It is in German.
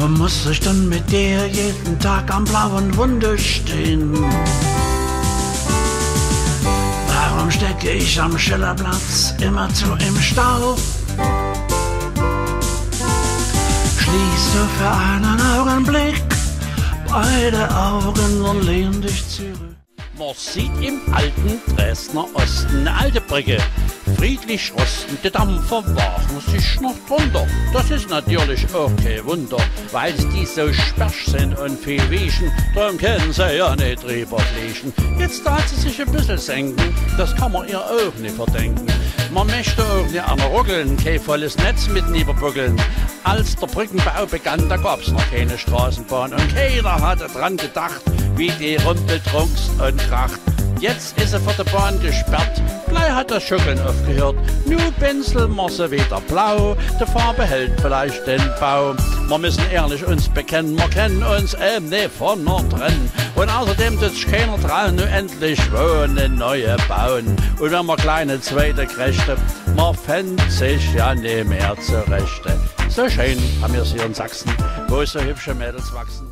Warum muss ich denn mit dir jeden Tag am blauen Wunde stehen? Warum stecke ich am Schillerplatz immerzu im Stau? Schließt du für einen Augenblick beide Augen und lehn dich zurück. Man sieht im alten Dresdner Osten eine alte Brücke. Friedlich rostende Dampfer wagen sich noch drunter. Das ist natürlich auch kein Wunder, weil die so sperrsch sind und viel wiechen. Darum können sie ja nicht drüber fliegen. Jetzt darf sie sich ein bisschen senken, das kann man ihr auch nicht verdenken. Man möchte auch nicht an ruckeln, kein volles Netz mit überbuckeln. Als der Brückenbau begann, da gab's noch keine Straßenbahn und keiner hatte dran gedacht, wie die Rumpel trunkst und kracht. Jetzt ist er vor der Bahn gesperrt, gleich hat das Schuckeln aufgehört. Nu pinseln wir sie wieder blau, die Farbe hält vielleicht den Bau. Wir müssen ehrlich uns bekennen, wir kennen uns eben nicht von drin. Und außerdem tut sich keiner dran, nu endlich wohnen, neue bauen. Und wenn wir kleine zweite Krächte, man fände sich ja nicht mehr zurecht. So schön haben wir sie in Sachsen, wo so hübsche Mädels wachsen.